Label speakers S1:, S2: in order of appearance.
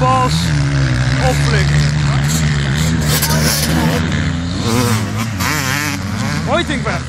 S1: Bas opflikken. Hoiting weg.